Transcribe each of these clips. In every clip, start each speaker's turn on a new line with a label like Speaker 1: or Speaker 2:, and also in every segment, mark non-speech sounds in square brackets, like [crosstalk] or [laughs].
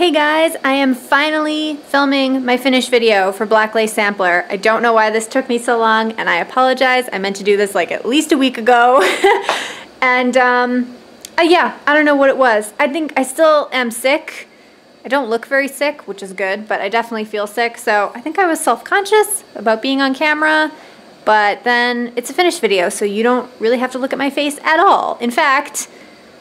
Speaker 1: Hey guys, I am finally filming my finished video for Black Lace Sampler. I don't know why this took me so long and I apologize. I meant to do this like at least a week ago. [laughs] and um, uh, yeah, I don't know what it was. I think I still am sick. I don't look very sick, which is good, but I definitely feel sick. So I think I was self-conscious about being on camera, but then it's a finished video, so you don't really have to look at my face at all. In fact,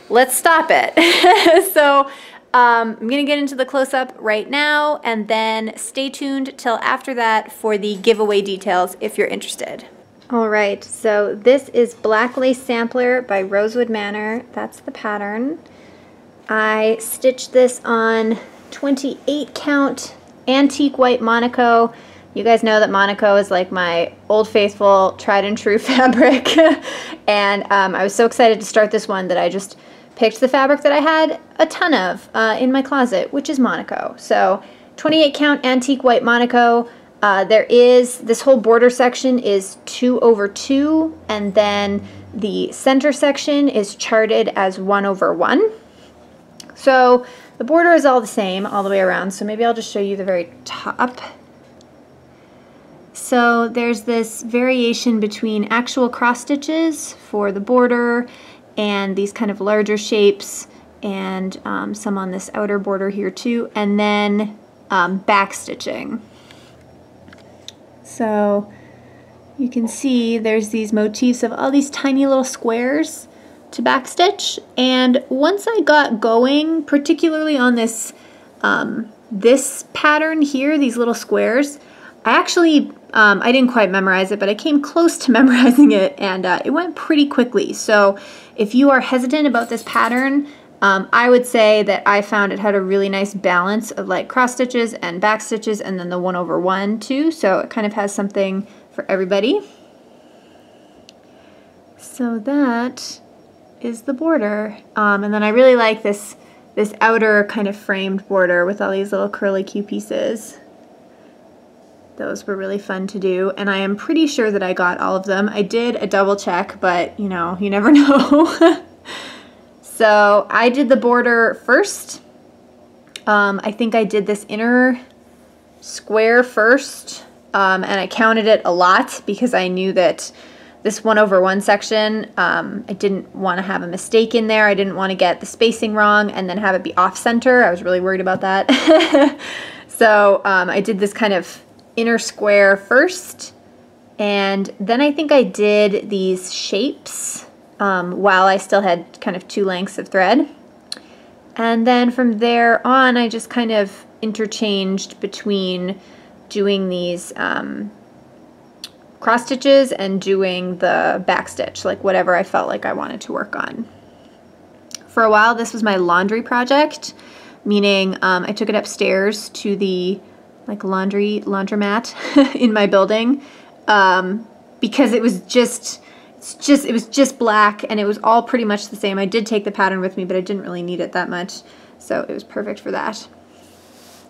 Speaker 1: let's stop it. [laughs] so um, I'm gonna get into the close-up right now and then stay tuned till after that for the giveaway details if you're interested. All right, so this is Black Lace Sampler by Rosewood Manor. That's the pattern. I stitched this on 28 count antique white Monaco. You guys know that Monaco is like my old faithful tried and true [laughs] fabric. and um, I was so excited to start this one that I just picked the fabric that I had a ton of uh, in my closet, which is Monaco. So 28 count antique white Monaco. Uh, there is, this whole border section is 2 over 2, and then the center section is charted as 1 over 1. So the border is all the same all the way around, so maybe I'll just show you the very top. So there's this variation between actual cross stitches for the border and these kind of larger shapes and um, some on this outer border here too, and then um, back stitching. So you can see there's these motifs of all these tiny little squares to backstitch and once I got going particularly on this um, this pattern here these little squares I actually um, I didn't quite memorize it but I came close to [laughs] memorizing it and uh, it went pretty quickly so if you are hesitant about this pattern, um, I would say that I found it had a really nice balance of like cross stitches and back stitches and then the one over one too. So it kind of has something for everybody. So that is the border. Um, and then I really like this, this outer kind of framed border with all these little curly Q pieces. Those were really fun to do, and I am pretty sure that I got all of them. I did a double check, but you know, you never [laughs] know. so I did the border first. Um, I think I did this inner square first, um, and I counted it a lot because I knew that this one over one section, um, I didn't want to have a mistake in there. I didn't want to get the spacing wrong and then have it be off center. I was really worried about that. [laughs] so um, I did this kind of inner square first. And then I think I did these shapes um, while I still had kind of two lengths of thread. And then from there on, I just kind of interchanged between doing these um, cross stitches and doing the back stitch, like whatever I felt like I wanted to work on. For a while, this was my laundry project, meaning um, I took it upstairs to the like laundry laundromat [laughs] in my building um, because it was just it's just it was just black and it was all pretty much the same. I did take the pattern with me, but I didn't really need it that much, so it was perfect for that.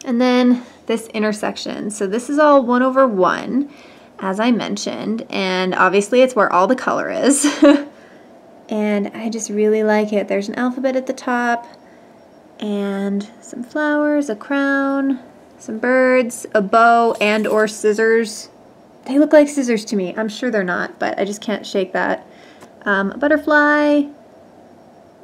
Speaker 1: And then this intersection. So this is all one over one, as I mentioned, and obviously it's where all the color is. [laughs] and I just really like it. There's an alphabet at the top and some flowers, a crown, some birds, a bow, and or scissors. They look like scissors to me. I'm sure they're not, but I just can't shake that. Um, a butterfly,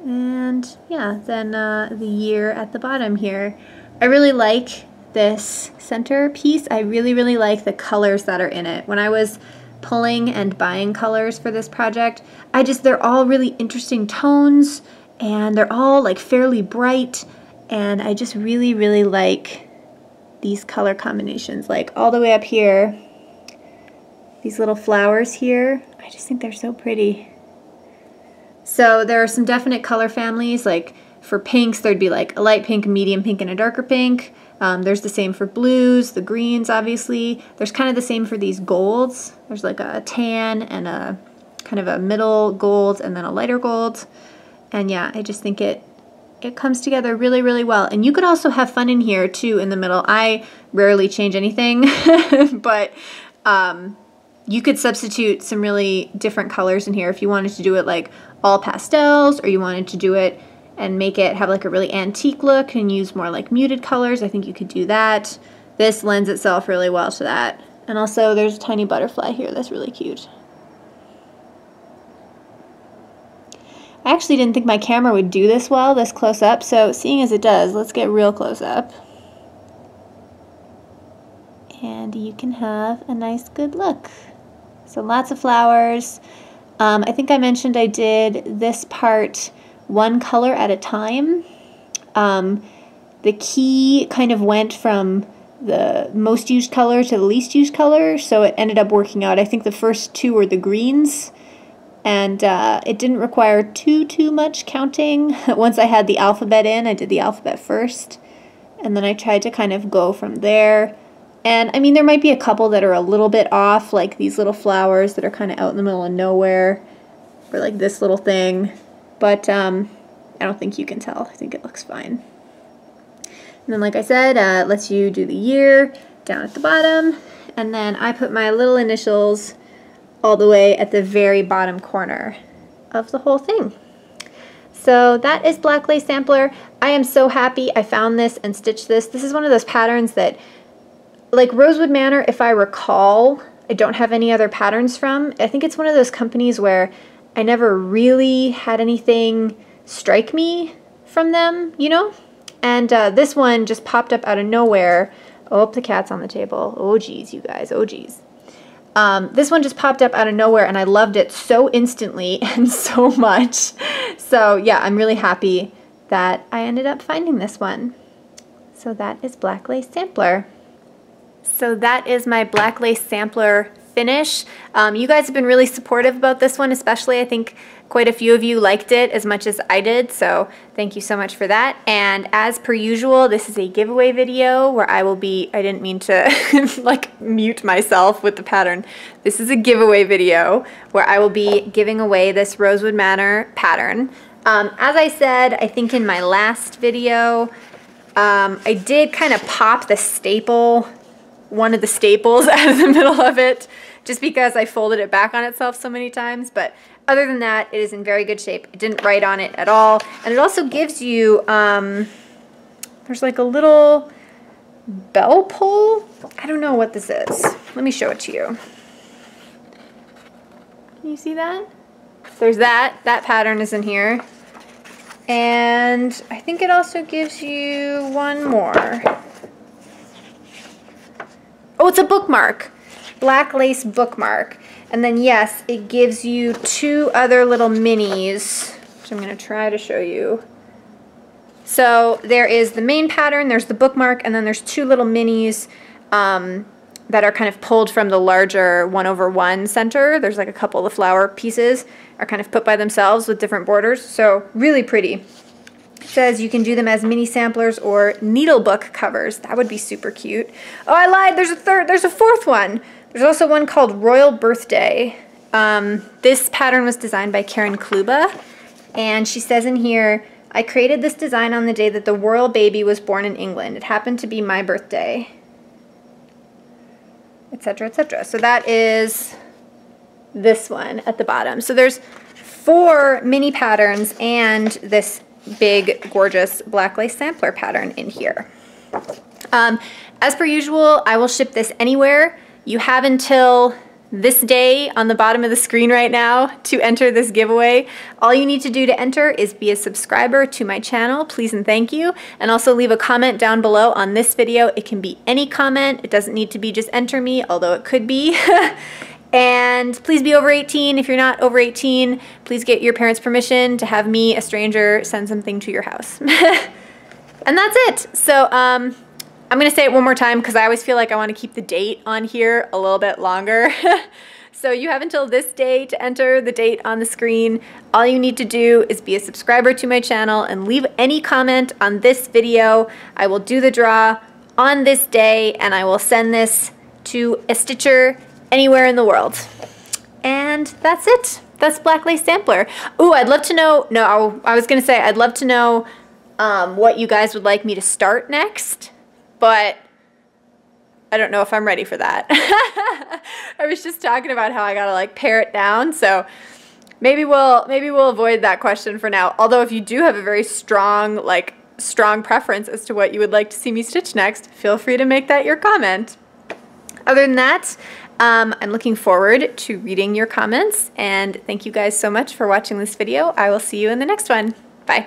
Speaker 1: and yeah, then uh, the year at the bottom here. I really like this center piece. I really, really like the colors that are in it. When I was pulling and buying colors for this project, I just, they're all really interesting tones, and they're all like fairly bright, and I just really, really like these color combinations. Like all the way up here, these little flowers here, I just think they're so pretty. So there are some definite color families, like for pinks, there'd be like a light pink, a medium pink, and a darker pink. Um, there's the same for blues, the greens, obviously. There's kind of the same for these golds. There's like a tan and a kind of a middle gold and then a lighter gold. And yeah, I just think it it comes together really, really well. And you could also have fun in here too in the middle. I rarely change anything, [laughs] but um, you could substitute some really different colors in here if you wanted to do it like all pastels or you wanted to do it and make it have like a really antique look and use more like muted colors, I think you could do that. This lends itself really well to that. And also there's a tiny butterfly here that's really cute. I actually didn't think my camera would do this well, this close up, so seeing as it does, let's get real close up. And you can have a nice good look. So lots of flowers. Um, I think I mentioned I did this part one color at a time. Um, the key kind of went from the most used color to the least used color, so it ended up working out. I think the first two were the greens, and uh, it didn't require too, too much counting. [laughs] Once I had the alphabet in, I did the alphabet first, and then I tried to kind of go from there. And I mean, there might be a couple that are a little bit off, like these little flowers that are kind of out in the middle of nowhere, or like this little thing. But um, I don't think you can tell. I think it looks fine. And then, like I said, uh, lets you do the year down at the bottom. And then I put my little initials all the way at the very bottom corner of the whole thing. So that is Black Lace Sampler. I am so happy I found this and stitched this. This is one of those patterns that, like Rosewood Manor, if I recall, I don't have any other patterns from. I think it's one of those companies where I never really had anything strike me from them, you know? And uh, this one just popped up out of nowhere. Oh, the cat's on the table. Oh, geez, you guys. Oh, geez. Um, this one just popped up out of nowhere and I loved it so instantly [laughs] and so much. So yeah, I'm really happy that I ended up finding this one. So that is Black Lace Sampler. So that is my Black Lace Sampler finish. Um, you guys have been really supportive about this one, especially I think quite a few of you liked it as much as I did, so thank you so much for that. And as per usual, this is a giveaway video where I will be, I didn't mean to [laughs] like mute myself with the pattern. This is a giveaway video where I will be giving away this Rosewood Manor pattern. Um, as I said, I think in my last video, um, I did kind of pop the staple one of the staples [laughs] out of the middle of it just because I folded it back on itself so many times. But other than that, it is in very good shape. It didn't write on it at all. And it also gives you, um, there's like a little bell pull. I don't know what this is. Let me show it to you. Can you see that? There's that. That pattern is in here. And I think it also gives you one more. Oh, it's a bookmark. Black lace bookmark. And then yes, it gives you two other little minis, which I'm going to try to show you. So there is the main pattern, there's the bookmark, and then there's two little minis um, that are kind of pulled from the larger one over one center. There's like a couple of flower pieces are kind of put by themselves with different borders. So really pretty. It says you can do them as mini samplers or needle book covers. That would be super cute. Oh, I lied. There's a third. There's a fourth one. There's also one called Royal Birthday. Um, this pattern was designed by Karen Kluba. And she says in here, I created this design on the day that the royal baby was born in England. It happened to be my birthday. Etc. Etc. So that is this one at the bottom. So there's four mini patterns and this big, gorgeous black lace sampler pattern in here. Um, as per usual, I will ship this anywhere. You have until this day on the bottom of the screen right now to enter this giveaway. All you need to do to enter is be a subscriber to my channel, please and thank you, and also leave a comment down below on this video. It can be any comment. It doesn't need to be just enter me, although it could be. [laughs] And please be over 18. If you're not over 18, please get your parents' permission to have me, a stranger, send something to your house. [laughs] and that's it. So um, I'm to say it one more time because I always feel like I want to keep the date on here a little bit longer. [laughs] so you have until this day to enter the date on the screen. All you need to do is be a subscriber to my channel and leave any comment on this video. I will do the draw on this day and I will send this to a stitcher anywhere in the world. And that's it. That's Black Lace Sampler. Ooh, I'd love to know, no, I was to say, I'd love to know um, what you guys would like me to start next, but I don't know if I'm ready for that. [laughs] I was just talking about how I got to like pare it down, so maybe we'll maybe we'll avoid that question for now. Although if you do have a very strong like strong preference as to what you would like to see me stitch next, feel free to make that your comment. Other than that, um, I'm looking forward to reading your comments and thank you guys so much for watching this video. I will see you in the next one. Bye.